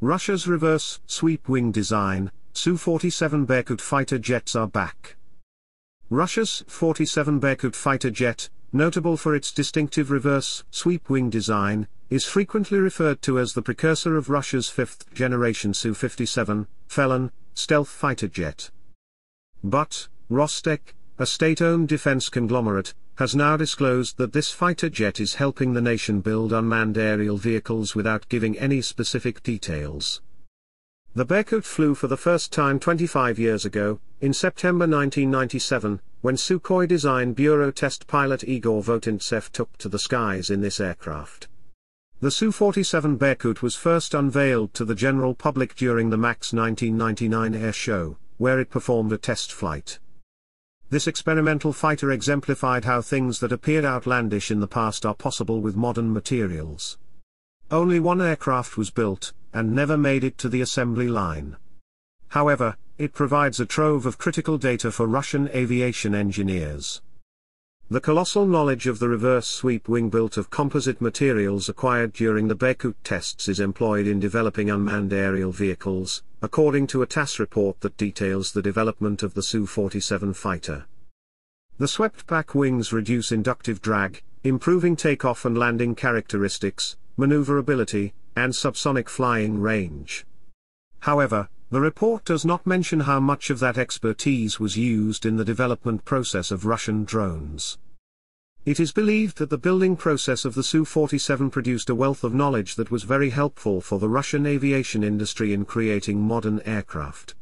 Russia's reverse sweep wing design, Su-47 Berkut fighter jets are back. Russia's 47 Berkut fighter jet, notable for its distinctive reverse sweep wing design, is frequently referred to as the precursor of Russia's fifth-generation Su-57, Felon, stealth fighter jet. But, Rostec, a state-owned defense conglomerate, has now disclosed that this fighter jet is helping the nation build unmanned aerial vehicles without giving any specific details. The Berkut flew for the first time 25 years ago, in September 1997, when Sukhoi design bureau test pilot Igor Votintsev took to the skies in this aircraft. The Su-47 Berkut was first unveiled to the general public during the MAKS 1999 air show, where it performed a test flight. This experimental fighter exemplified how things that appeared outlandish in the past are possible with modern materials. Only one aircraft was built, and never made it to the assembly line. However, it provides a trove of critical data for Russian aviation engineers. The colossal knowledge of the reverse sweep wing built of composite materials acquired during the Berkut tests is employed in developing unmanned aerial vehicles, according to a TASS report that details the development of the Su-47 fighter. The swept-back wings reduce inductive drag, improving takeoff and landing characteristics, maneuverability, and subsonic flying range. However, the report does not mention how much of that expertise was used in the development process of Russian drones. It is believed that the building process of the Su-47 produced a wealth of knowledge that was very helpful for the Russian aviation industry in creating modern aircraft.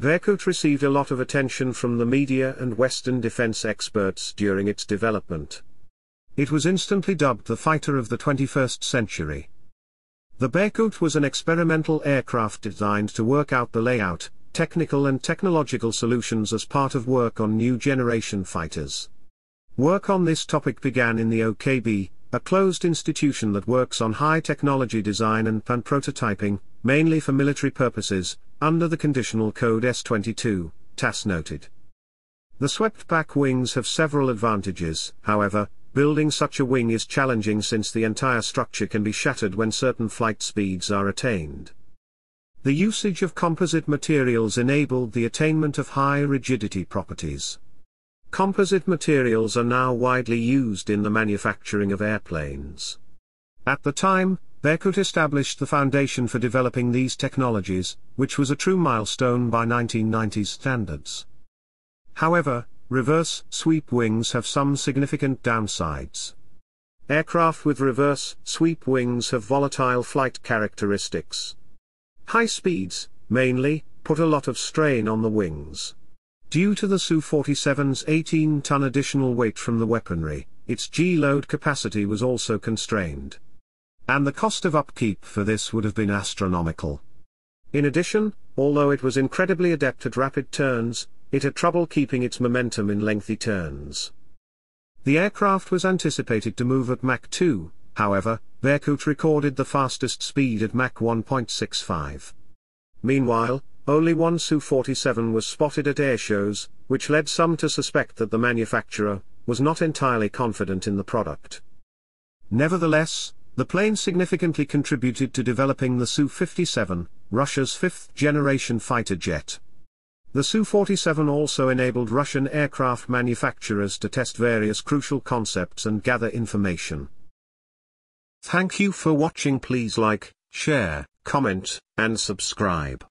Berkut received a lot of attention from the media and Western defense experts during its development. It was instantly dubbed the fighter of the 21st century. The Berkut was an experimental aircraft designed to work out the layout, technical and technological solutions as part of work on new generation fighters. Work on this topic began in the OKB, a closed institution that works on high technology design and plan prototyping, mainly for military purposes, under the conditional code S22, TASS noted. The swept-back wings have several advantages, however, Building such a wing is challenging since the entire structure can be shattered when certain flight speeds are attained. The usage of composite materials enabled the attainment of high rigidity properties. Composite materials are now widely used in the manufacturing of airplanes. At the time, Berkut established the foundation for developing these technologies, which was a true milestone by 1990s standards. However, reverse sweep wings have some significant downsides. Aircraft with reverse sweep wings have volatile flight characteristics. High speeds, mainly, put a lot of strain on the wings. Due to the Su-47's 18-ton additional weight from the weaponry, its G-load capacity was also constrained. And the cost of upkeep for this would have been astronomical. In addition, although it was incredibly adept at rapid turns, it had trouble keeping its momentum in lengthy turns. The aircraft was anticipated to move at Mach 2, however, Berkut recorded the fastest speed at Mach 1.65. Meanwhile, only one Su-47 was spotted at airshows, which led some to suspect that the manufacturer was not entirely confident in the product. Nevertheless, the plane significantly contributed to developing the Su-57, Russia's fifth-generation fighter jet. The Su-47 also enabled Russian aircraft manufacturers to test various crucial concepts and gather information. Thank you for watching please like, share, comment, and subscribe.